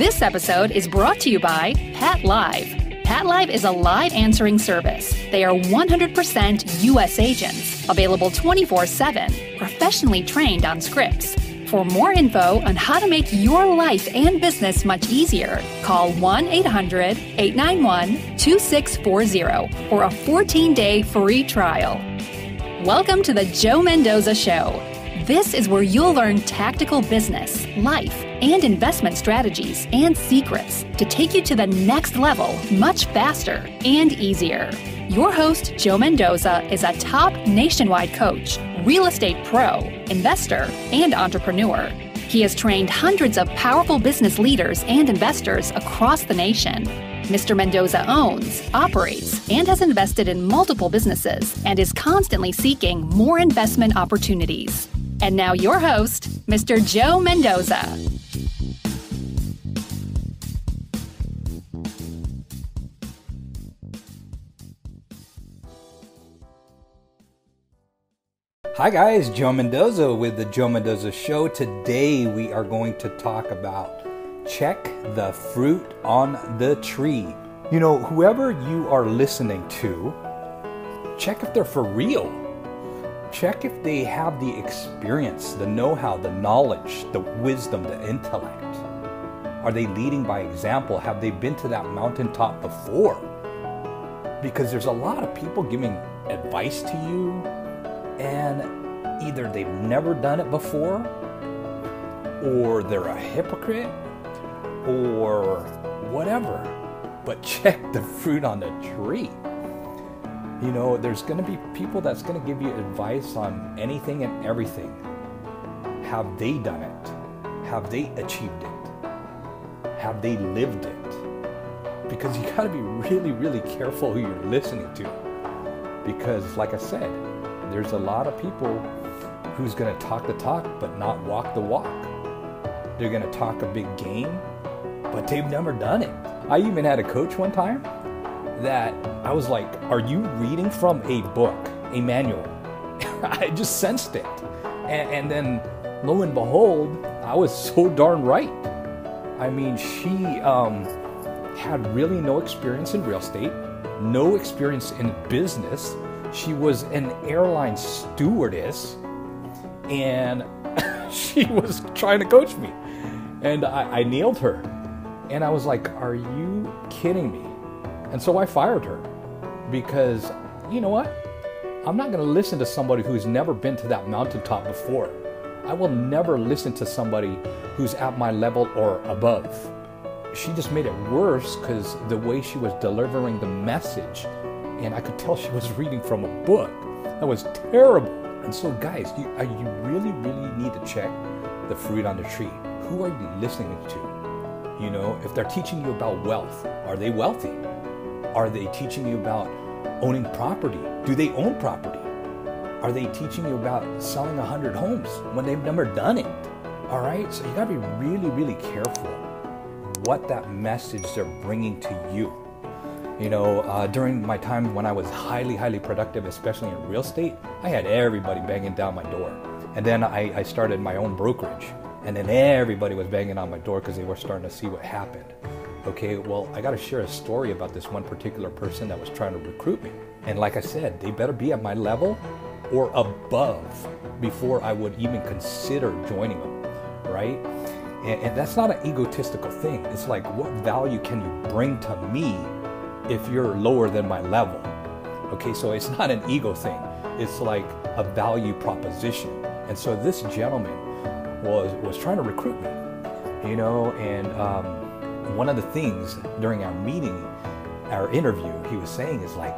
This episode is brought to you by PATLive. Pat Live is a live answering service. They are 100% U.S. agents, available 24 7, professionally trained on scripts. For more info on how to make your life and business much easier, call 1 800 891 2640 for a 14 day free trial. Welcome to the Joe Mendoza Show. This is where you'll learn tactical business, life, and investment strategies and secrets to take you to the next level much faster and easier. Your host, Joe Mendoza, is a top nationwide coach, real estate pro, investor, and entrepreneur. He has trained hundreds of powerful business leaders and investors across the nation. Mr. Mendoza owns, operates, and has invested in multiple businesses and is constantly seeking more investment opportunities. And now, your host, Mr. Joe Mendoza. Hi, guys, Joe Mendoza with the Joe Mendoza Show. Today, we are going to talk about check the fruit on the tree. You know, whoever you are listening to, check if they're for real. Check if they have the experience, the know how, the knowledge, the wisdom, the intellect. Are they leading by example? Have they been to that mountaintop before? Because there's a lot of people giving advice to you, and either they've never done it before, or they're a hypocrite, or whatever. But check the fruit on the tree. You know, there's going to be people that's going to give you advice on anything and everything. Have they done it? Have they achieved it? Have they lived it? Because you got to be really, really careful who you're listening to. Because, like I said, there's a lot of people who's going to talk the talk but not walk the walk. They're going to talk a big game, but they've never done it. I even had a coach one time that I was like, Are you reading from a book, a manual? I just sensed it. And, and, then lo and behold, I was so darn right. I mean, she um, had really no experience in real estate, no experience in business. She was an airline stewardess, and she was trying to coach me. And I, I nailed her. And I was like, Are you kidding me? And so I fired her because, you know what? I'm not going to listen to somebody who's never been to that mountaintop before. I will never listen to somebody who's at my level or above. She just made it worse because the way she was delivering the message, and I could tell she was reading from a book. That was terrible. And so, guys, you, uh, you really, really need to check the fruit on the tree. Who are you listening to? You know, if they're teaching you about wealth, are they wealthy? Are they teaching you about owning property? Do they own property? Are they teaching you about selling 100 homes when they've never done it? All right, so you gotta be really, really careful what that message they're bringing to you. You know, uh, during my time when I was highly, highly productive, especially in real estate, I had everybody banging down my door. And then I, I started my own brokerage. And then everybody was banging on my door because they were starting to see what happened. Okay, well, I got to share a story about this one particular person that was trying to recruit me. And like I said, they better be at my level or above before I would even consider joining them, right? And, and, that's not an egotistical thing. It's like, what value can you bring to me if you're lower than my level? Okay, so it's not an ego thing. It's like a value proposition. And so this gentleman was was trying to recruit me, you know, and um, one of the things during our meeting, our interview, he was saying is like,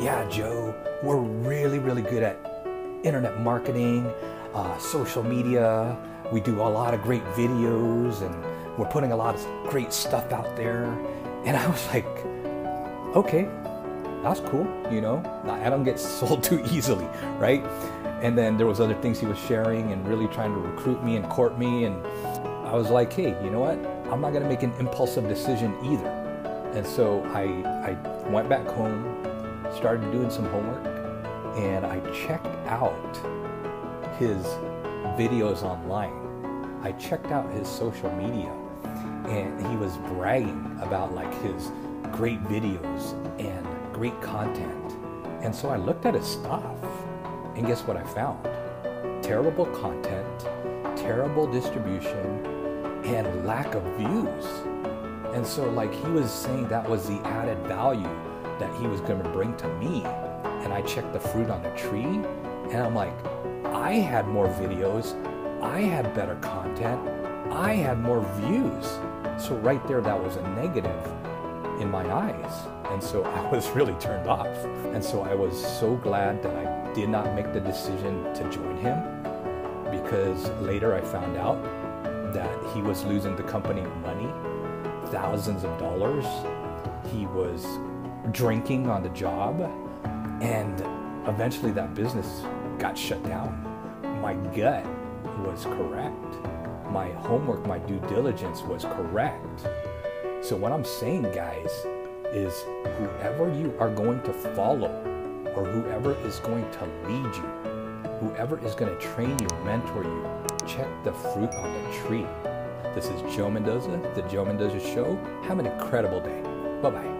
yeah, Joe, we're really, really good at internet marketing, uh, social media. We do a lot of great videos and we're putting a lot of great stuff out there. And I was like, okay, that's cool. You know, I don't get sold too easily, right? And then there was other things he was sharing and really trying to recruit me and court me. And I was like, hey, you know what? I'm not going to make an impulsive decision either. And so I, I went back home, started doing some homework, and I checked out his videos online. I checked out his social media. and he was bragging about like his great videos and great content. And so I looked at his stuff, and guess what I found? Terrible content, terrible distribution, and lack of views. And so, like, he was saying that was the added value that he was going to bring to me. And I checked the fruit on the tree, and I'm like, I had more videos, I had better content, I had more views. So, right there, that was a negative in my eyes. And so I was really turned off. And so I was so glad that I did not make the decision to join him because later I found out that he was losing the company money, thousands of dollars. He was drinking on the job, and eventually that business got shut down. My gut was correct. My homework, my due diligence was correct. So, what I'm saying, guys, is whoever you are going to follow or whoever is going to lead you, whoever is going to train you, mentor you, check the fruit on the tree. This is Joe Mendoza, the Joe Mendoza Show. Have an incredible day. Bye bye.